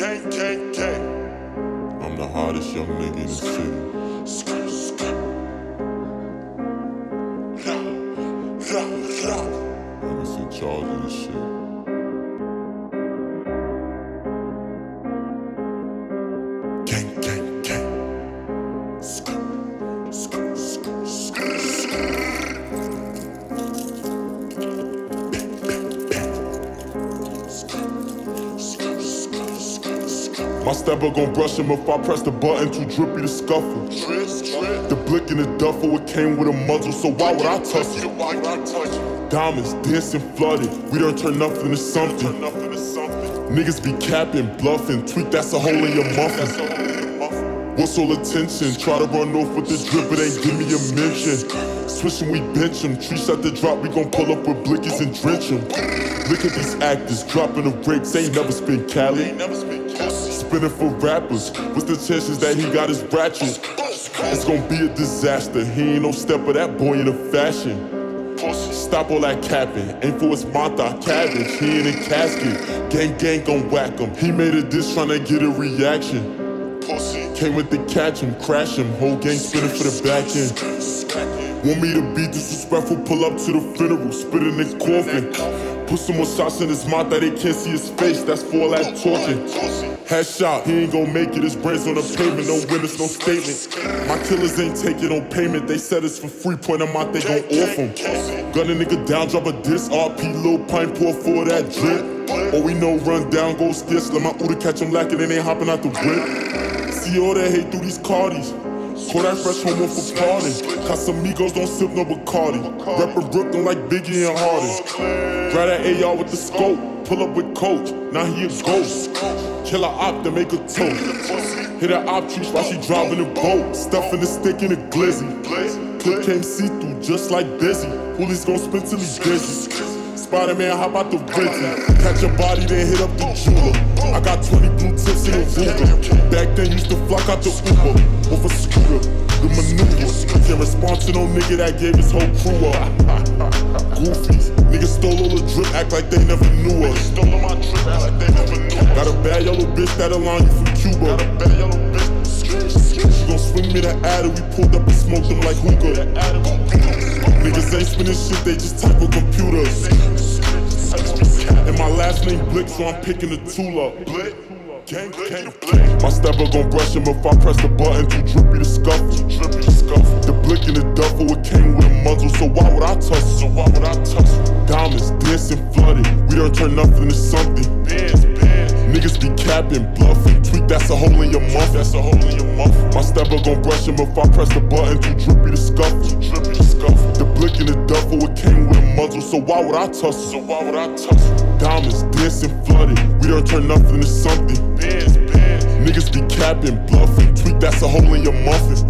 Gang. I'm the hottest young nigga in the city. Niggas in charge of this shit. My stepper gon' brush him if I press the button too drippy to scuffle. The blick in the duffel, it came with a muzzle, so why would I touch it? Why would touch? Diamonds dancing flooded, we done turn nothing to something. Turn nothing to something. Niggas be capping, bluffing, tweak that's a hole in your muffin. a whole new muffin. What's all attention? Try to run off with the drip, it ain't give me a mention. Switching, we bench 'em. Tree shot the drop, we gon' pull up with blickies and drench 'em. Look at these actors, dropping the brakes, ain't never spin Cali. Spinning for rappers, what's the chances that he got his ratchet? It's gonna be a disaster, he ain't no step of that boy in the fashion. Stop all that capping, ain't for his mata cabbage, he in a casket. Gang gang gon' whack him, he made a diss tryna get a reaction. Came with the catch him, crash him, whole gang spinning for the back end. Want me to be disrespectful, pull up to the funeral, spit in his coffin. Put some more shots in his mouth that they can't see his face, that's for all that talking. Headshot, he ain't gon' make it, his brains on the pavement, no witness, no statement. My killers ain't taking no payment, they said it's for free, point them out, they gon' off him. Gun a nigga down, drop a diss, RP, little pint, pour for that drip. All we know, run down, go skits, let my Uda catch him lacking, and they hopping out the whip. See all that hate through these cardies. Call that fresh homo for pardon. Casamigos don't sip no Bacardi. Reppin' Brooklyn like Biggie and Hardy. Grab that AR with the scope. Pull up with coach. Now he a ghost. Kill a op to make a toast. Hit a op tree while she driving a boat. Stuffing the stick in a glizzy. Clip came see through just like Busy. Hoolies gon' spin till he dizzy. Spider-Man, hop out the Rizzy. Catch a body, then hit up the jeweler. I got 20 blue tips in a Ruger. Then, used to flock out the Uber. With a scooter, the maneuver. Can't respond to no nigga that gave his whole crew up. Goofies, niggas stole all the drip, act like they never knew us. Stole my drip, act like they never knew. us. Got a bad yellow bitch that'll line you from Cuba. Got a bad yellow bitch. She gon' swing me the adder, we pulled up and smoked them like hookah. Niggas ain't spinning shit, they just type with computers. And my last name Blick, so I'm picking the tool up. Gang, gang. My stepper gon' brush him if I press the button too drippy to scuffle. Drippy scuffle. The blick in the duffel, it came with a muzzle, so why would I it? So why would I it? Diamonds dancing flooded, we don't turn nothing to something. Bands, bands. Niggas be capping, bluffing, tweak that's a hole in your muffin. That's a hole in your muffin. My stepper gon' brush him if I press the button too drippy to scuffle. Drippy scuffle. The blick in the duffel, it came with a muzzle, so why would I it? So why would I it? Diamonds dancing flooded, we don't turn nothing to something. Bands, bands. Niggas be capping, bluffing, tweak that's a hole in your muffin.